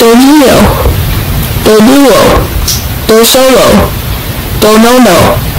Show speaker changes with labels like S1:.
S1: do neo, do duo, do solo, do no no.